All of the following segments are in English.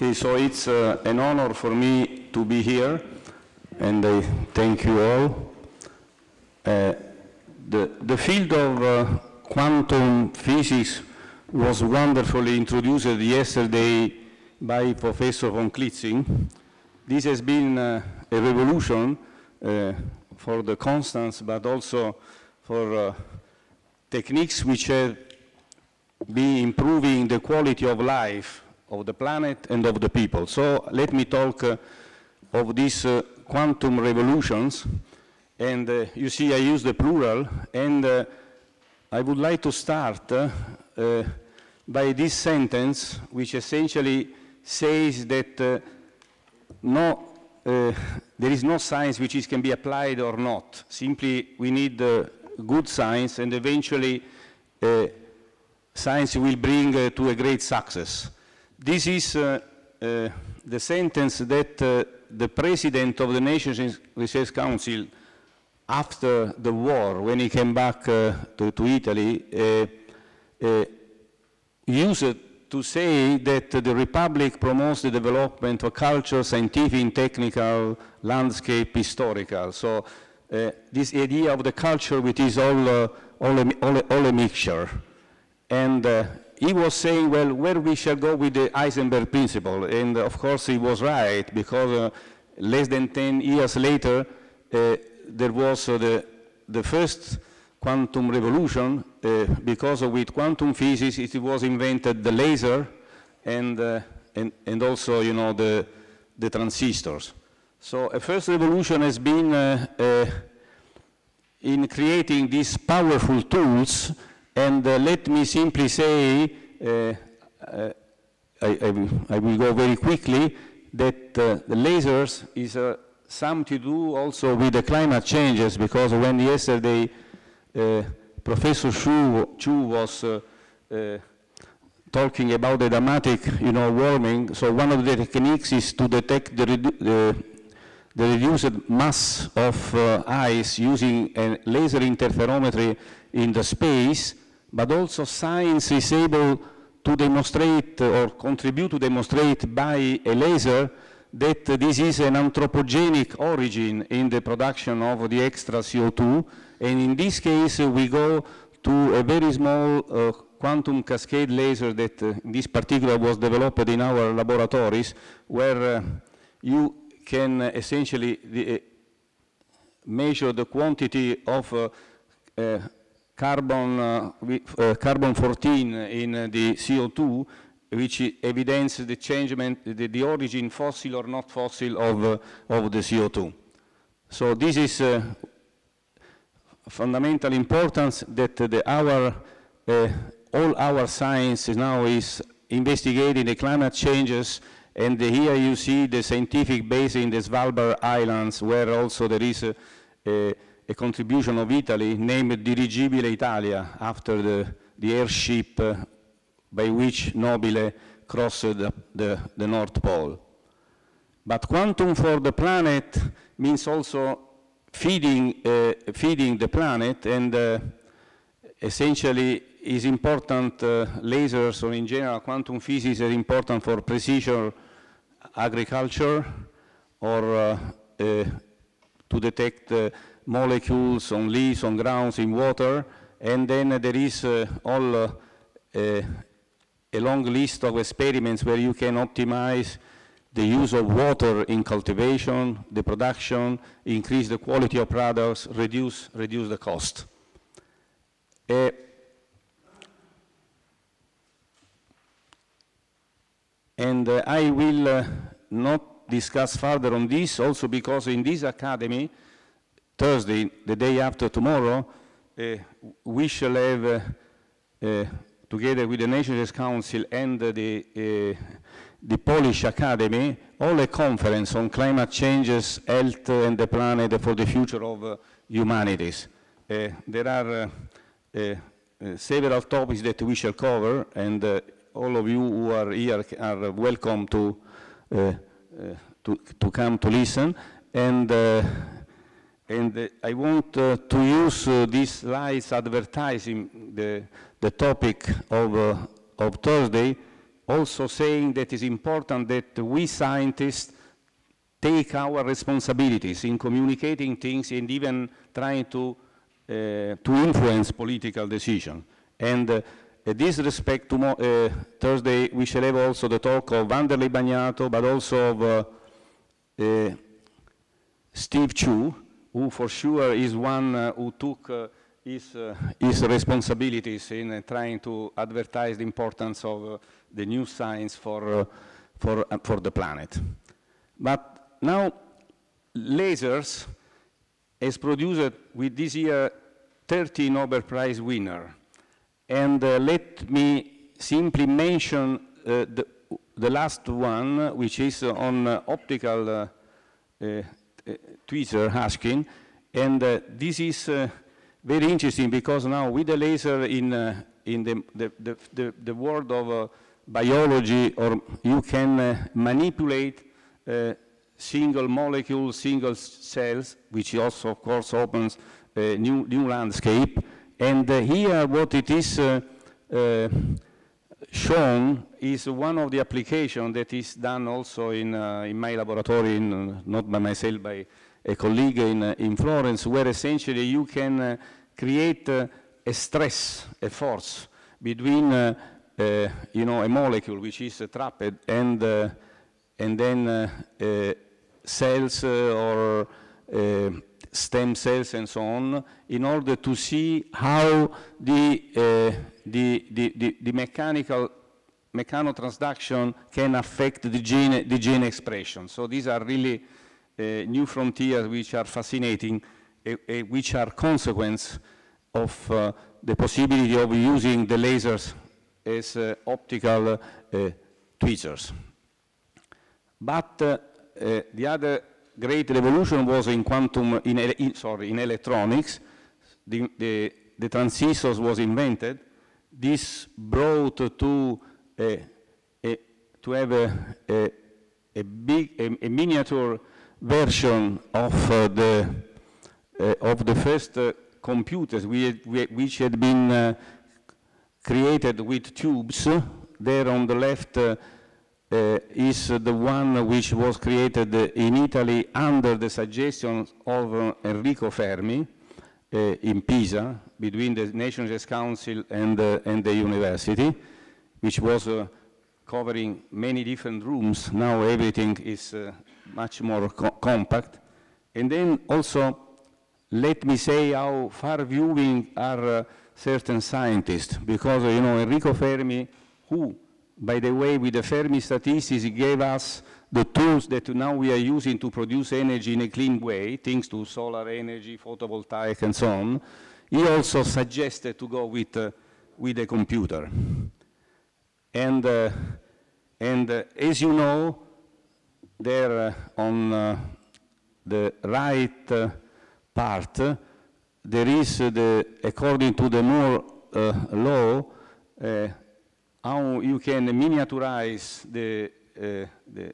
Okay, so it's uh, an honor for me to be here, and I thank you all. Uh, the, the field of uh, quantum physics was wonderfully introduced yesterday by Professor von Klitzing. This has been uh, a revolution uh, for the constants, but also for uh, techniques which have been improving the quality of life of the planet and of the people. So let me talk uh, of these uh, quantum revolutions. And uh, you see, I use the plural, and uh, I would like to start uh, uh, by this sentence, which essentially says that no, there is no science which is, can be applied or not. Simply, we need good science, and eventually science will bring to a great success. This is uh, uh, the sentence that uh, the president of the Nations Research Council, after the war, when he came back to, to, Italy, used to say that the Republic promotes the development of culture, scientific, technical, landscape, historical. So uh, this idea of the culture which is all, uh, all, a, all, a, all, a, mixture. And uh, he was saying, well, where we shall go with the Heisenberg principle. And of course he was right, because uh, less than 10 years later, uh, there was uh, the, the first quantum revolution, uh, because with quantum physics it was invented the laser and, uh, and, and also, you know, the, the transistors. So a first revolution has been uh, in creating these powerful tools and uh, let me simply say, uh, uh, I, I, I, will go very quickly, that the lasers is something to do also with the climate changes because when yesterday Professor Chu, Chu was talking about the dramatic, you know, warming. So one of the techniques is to detect the, the, the reduced mass of uh, ice using a laser interferometry in the space but also science is able to demonstrate or contribute to demonstrate by a laser that this is an anthropogenic origin in the production of the extra CO2. And in this case, uh, we go to a very small uh, quantum cascade laser that uh, in this particular was developed in our laboratories, where uh, you can essentially the, uh, measure the quantity of uh, carbon, uh, uh, carbon 14 in uh, the CO2, which evidences the changement, the, the, origin fossil or not fossil of, of the CO2. So this is fundamental importance that the, our, all our science now is investigating the climate changes and here you see the scientific base in the Svalbard Islands where also there is a, a a contribution of Italy named Dirigibile Italia after the, the airship uh, by which Nobile crossed the, the, the, North Pole. But quantum for the planet means also feeding, uh, feeding the planet and uh, essentially is important, uh, lasers or in general quantum physics are important for precision agriculture or uh, uh, to detect molecules on leaves, on grounds, in water, and then there is uh, all uh, a long list of experiments where you can optimize the use of water in cultivation, the production, increase the quality of products, reduce, reduce the cost. Uh, and uh, I will uh, not discuss further on this also because in this academy Thursday, the day after tomorrow, uh, we shall have, uh, uh, together with the Nations Council and the, uh, the Polish Academy, all a conference on climate changes, health and the planet for the future of uh, humanities. Uh, there are several topics that we shall cover, and all of you who are here are welcome to, to, to come to listen. And and uh, I want uh, to use uh, these slides advertising the, the topic of, of Thursday also saying that it's important that we scientists take our responsibilities in communicating things and even trying to, uh, to influence political decision. And uh, in this respect, uh, Thursday, we shall have also the talk of Vanderlei Bagnato, but also of Steve Chu, who for sure is one uh, who took his, his, responsibilities in trying to advertise the importance of the new science for, for, for the planet. But now, lasers has produced with this year 30 Nobel Prize winner and uh, let me simply mention uh, the, the, last one, which is on uh, optical uh, uh, tweezer Ashkin. And uh, this is very interesting because now with the laser in, in the, the, the, the, world of biology, or you can manipulate single molecules, single cells, which also, of course, opens a new, new landscape. And uh, here what it is uh, uh, shown is one of the applications that is done also in, uh, in my laboratory, in, uh, not by myself, by a colleague in, uh, in Florence, where essentially you can create a stress, a force between uh, uh, you know, a molecule which is uh, trapped and, and then cells or stem cells and so on, in order to see how the, uh, the, the, the, the, mechanical mechanotransduction can affect the gene, the gene expression. So these are really uh, new frontiers which are fascinating, uh, uh which are consequence of uh, the possibility of using the lasers as uh, optical tweezers. But the other great revolution was in quantum, in, in sorry, in electronics. The, the, the, transistors was invented. This brought to a, a, to have a, a, a big, a, a, miniature version of uh, the uh, of the first uh, computers we, we, which had been uh, created with tubes. There on the left uh, uh, is the one which was created in Italy under the suggestion of uh, Enrico Fermi uh, in Pisa, between the National Council and, and the university, which was covering many different rooms. Now everything is much more co compact. And then also, let me say how far-viewing are uh, certain scientists, because, you know, Enrico Fermi, who by the way, with the Fermi statistics, it gave us the tools that now we are using to produce energy in a clean way, thanks to solar energy, photovoltaic, and so on. He also suggested to go with, uh, with a computer. And, uh, and uh, as you know, there uh, on uh, the right uh, part, there is the, according to the Moore law, how you can miniaturize the, uh, the,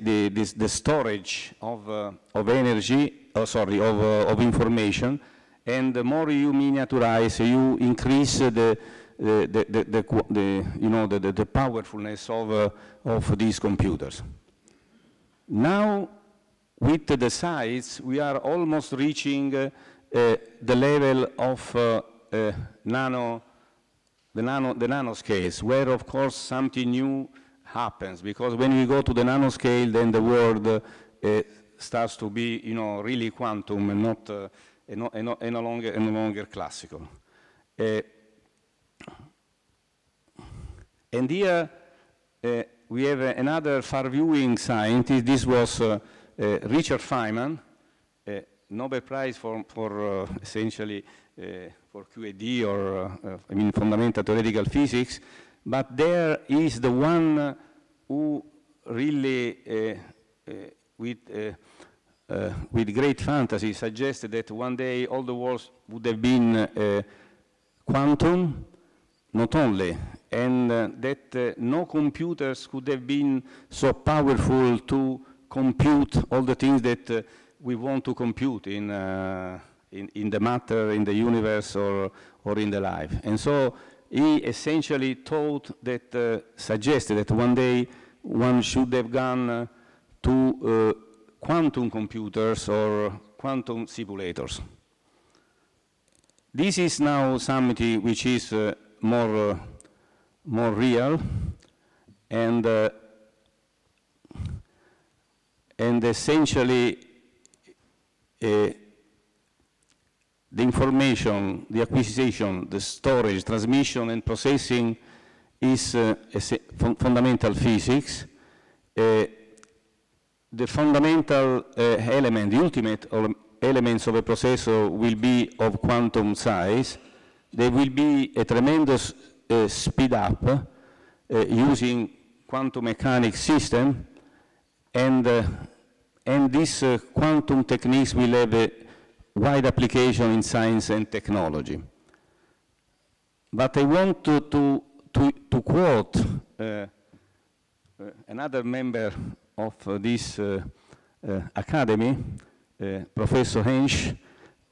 the, the, storage of, uh, of energy, oh, sorry, of, uh, of information, and the more you miniaturize, you increase the, the, the, the, the, you know, the, the, the powerfulness of, uh, of these computers. Now, with the size, we are almost reaching uh, uh, the level of nano the, nano, the nanoscales, where of course something new happens, because when we go to the nanoscale, then the world uh, starts to be, you know, really quantum and not, uh, and, no, and, no, and no, longer, and no longer classical. Uh, and here uh, we have another far-viewing scientist. This was uh, uh, Richard Feynman, Nobel Prize for, for essentially for QED or, uh, I mean, fundamental theoretical physics, but there is the one who really, uh, uh, with, with great fantasy, suggested that one day all the worlds would have been quantum, not only, and uh, that uh, no computers could have been so powerful to compute all the things that uh, we want to compute in in, in the matter, in the universe, or, or in the life. And so he essentially thought that, uh, suggested that one day one should have gone uh, to uh, quantum computers or quantum simulators. This is now something which is uh, more, uh, more real and, uh, and essentially the information, the acquisition, the storage, transmission and processing is uh, fundamental physics. Uh, the fundamental uh, element, the ultimate elements of a processor will be of quantum size. There will be a tremendous uh, speed up uh, using quantum mechanics system and, uh, and uh, quantum techniques will have a wide application in science and technology. But I want to, to, to, to quote uh, another member of this academy, uh, Professor Hänsch,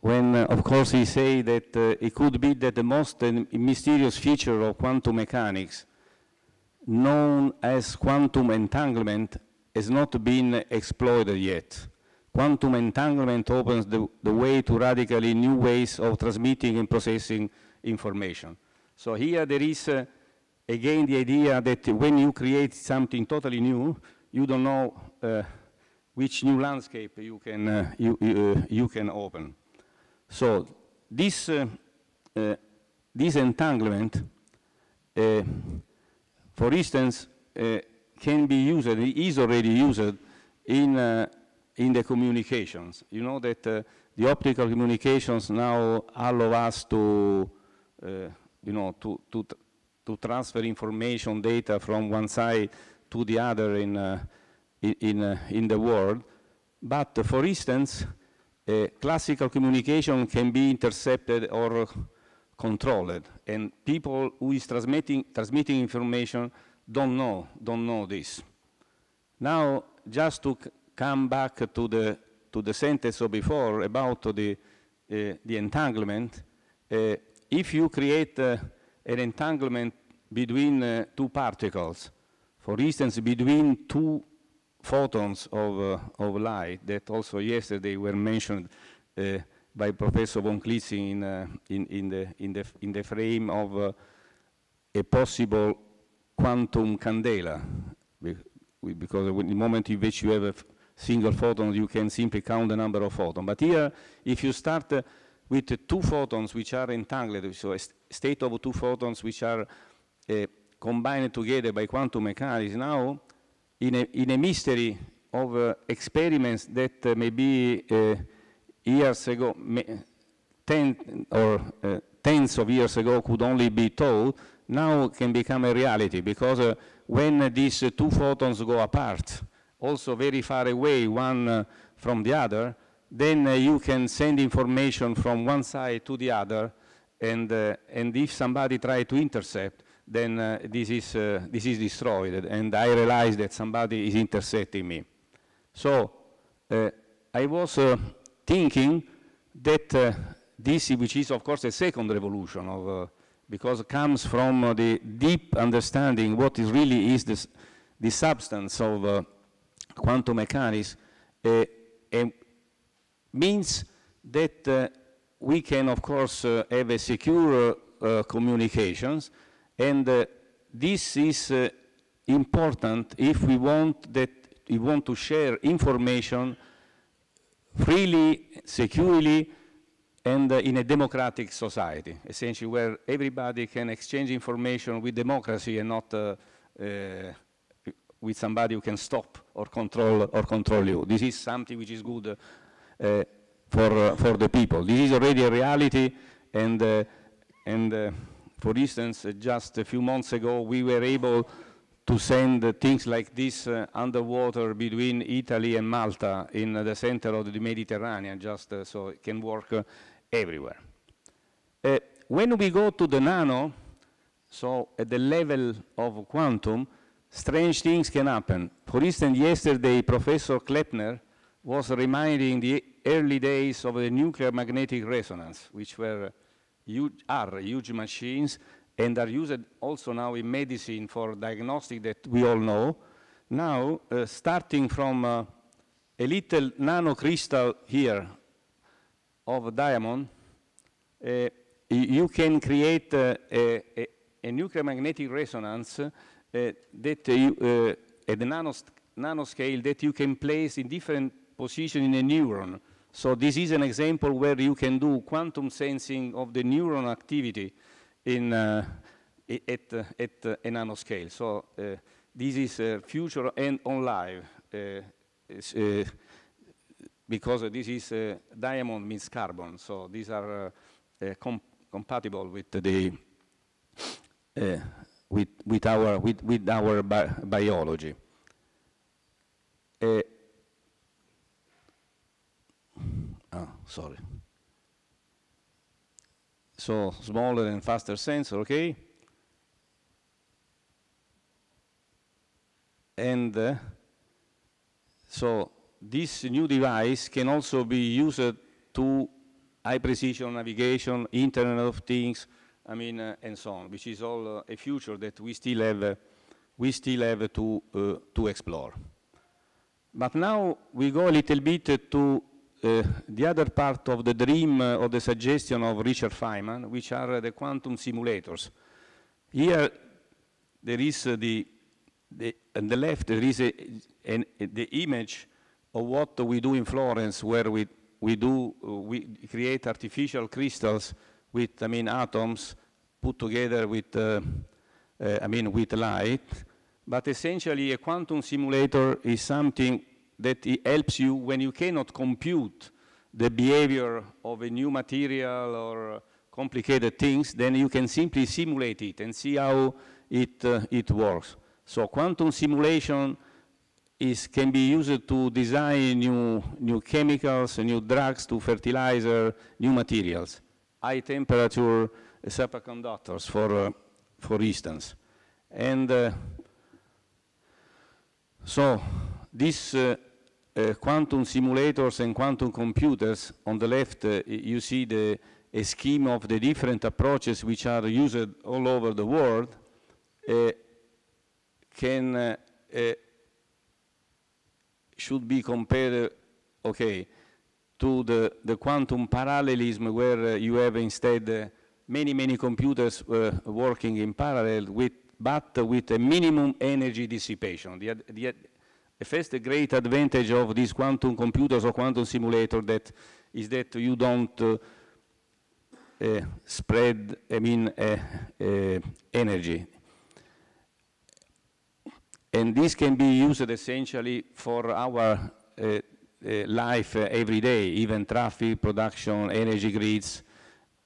when, uh, of course, he said that uh, it could be that the most mysterious feature of quantum mechanics, known as quantum entanglement, has not been exploited yet. Quantum entanglement opens the, the way to radically new ways of transmitting and processing information. So here there is, uh, again, the idea that when you create something totally new, you don't know uh, which new landscape you can, uh, you, uh, you can open. So this, uh, uh this entanglement, uh, for instance, uh, can be used, is already used in, in the communications. You know that the optical communications now allow us to, you know, to, to, to transfer information, data from one side to the other in in, in, uh, the world. But uh, for instance, uh, classical communication can be intercepted or controlled, and people who is transmitting, transmitting information don't know, don't know this. Now, just to come back to the, to the sentence of before about the, uh, the entanglement, uh, if you create uh, an entanglement between two particles, for instance, between two photons of, of light that also yesterday were mentioned by Professor von Klitzing in, in, in, the, in, the, in the frame of a possible quantum candela. Because the moment in which you have a single photon, you can simply count the number of photons. But here, if you start uh, with two photons which are entangled, so a st state of two photons which are uh, combined together by quantum mechanics, now in a, in a mystery of uh, experiments that uh, maybe uh, years ago, ten or uh, tens of years ago could only be told, now can become a reality because uh, when these uh, two photons go apart, also very far away one from the other, then you can send information from one side to the other and, and if somebody try to intercept, then uh, this, is, uh, this is destroyed and I realize that somebody is intercepting me. So uh, I was uh, thinking that uh, this, which is of course a second revolution of, uh, because it comes from the deep understanding what is really is this, the substance of quantum mechanics, means that we can of course have a secure communications and uh, this is uh, important if we want that we want to share information freely, securely, and uh, in a democratic society, essentially where everybody can exchange information with democracy and not uh, uh, with somebody who can stop or control or control you. This is something which is good uh, for for the people. This is already a reality, and and for instance, uh, just a few months ago, we were able to send uh, things like this uh, underwater between Italy and Malta in the center of the Mediterranean, just so it can work everywhere. when we go to the nano, so at the level of quantum, strange things can happen. For instance, yesterday, Professor Kleppner was reminding the early days of the nuclear magnetic resonance, which were huge, are huge machines, and are used also now in medicine for diagnostic that we all know. Now, uh, starting from uh, a little nanocrystal here of diamond, uh, you can create uh, a, a, a, nuclear magnetic resonance uh, that you, uh, at the nanos nanoscale that you can place in different positions in a neuron. So this is an example where you can do quantum sensing of the neuron activity in, uh, at, uh, at uh, a nanoscale. So uh, this is uh, future and on live uh, because this is diamond means carbon. So these are com compatible with the with, with our with, with our bi biology. oh, sorry so smaller and faster sensor, okay? And uh, so this new device can also be used to high precision navigation, Internet of Things, I mean, uh, and so on, which is all uh, a future that we still have, uh, we still have to, uh, to explore. But now we go a little bit to uh, the other part of the dream uh, or the suggestion of Richard Feynman, which are the quantum simulators. Here, there is uh, the, the, on the left, there is a, the image of what we do in Florence, where we, we do, uh, we create artificial crystals with, I mean, atoms put together with, uh, uh, I mean, with light. But essentially, a quantum simulator is something that helps you when you cannot compute the behavior of a new material or complicated things, then you can simply simulate it and see how it, uh, it works. So quantum simulation is, can be used to design new, new chemicals, new drugs, to fertilizer, new materials. High temperature superconductors, for, uh, for instance. And uh, so this uh, quantum simulators and quantum computers. On the left, you see the, a scheme of the different approaches which are used all over the world. Can uh, uh, should be compared, okay, to the, the quantum parallelism where uh, you have instead many, many computers working in parallel with, but with a minimum energy dissipation. The, the, the first great advantage of these quantum computers or quantum simulator that is that you don't uh, uh, spread, I mean, uh, uh energy. And this can be used essentially for our uh, uh, life every day, even traffic, production, energy grids,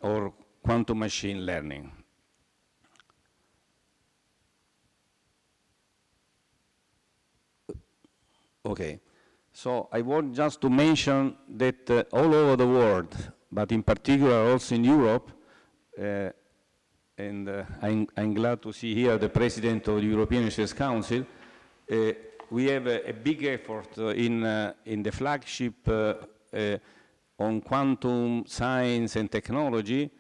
or quantum machine learning. Okay. So I want just to mention that uh, all over the world, but in particular also in Europe, uh, and uh, I'm, I'm, glad to see here the President of the European Research Council, uh, we have a, a big effort uh, in, uh, in the flagship on quantum science and technology,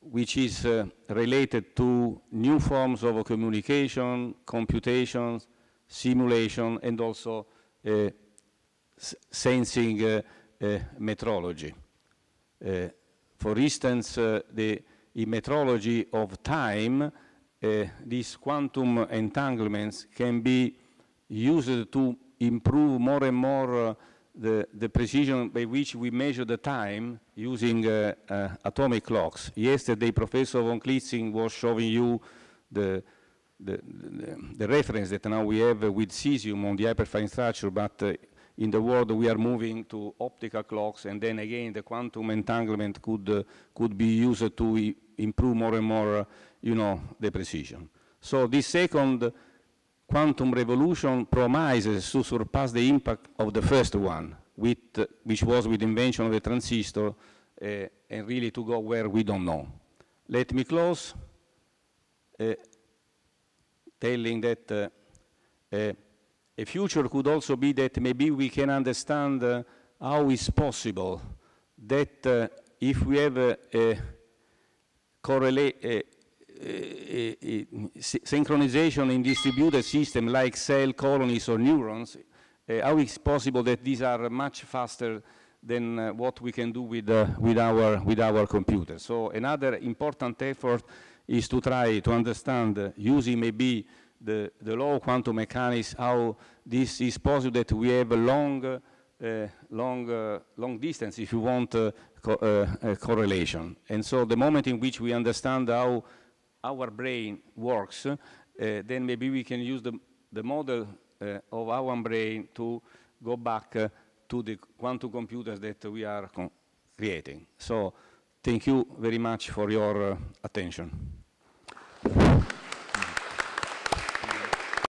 which is related to new forms of communication, computation, simulation, and also uh, sensing uh, uh, metrology. for instance, the in metrology of time, these quantum entanglements can be used to improve more and more the, the, precision by which we measure the time using uh, uh, atomic clocks. Yesterday, Professor von Klitzing was showing you the, the, the, reference that now we have with cesium on the hyperfine structure, but uh, in the world we are moving to optical clocks, and then again the quantum entanglement could uh, could be used to improve more and more, uh, you know, the precision. So this second quantum revolution promises to surpass the impact of the first one, with, uh, which was with the invention of the transistor, uh, and really to go where we don't know. Let me close. Uh, telling that uh, a future could also be that maybe we can understand how it's possible that if we have a, a correlate, synchronization in distributed system like cell colonies or neurons, uh, how is possible that these are much faster than uh, what we can do with, uh, with, our, with our computer. So another important effort is to try to understand, uh, using maybe the, the law of quantum mechanics, how this is possible that we have a long, long, long distance, if you want, co correlation. And so the moment in which we understand how our brain works, uh, then maybe we can use the, the model uh, of our brain to go back uh, to the quantum computers that we are creating. So thank you very much for your uh, attention.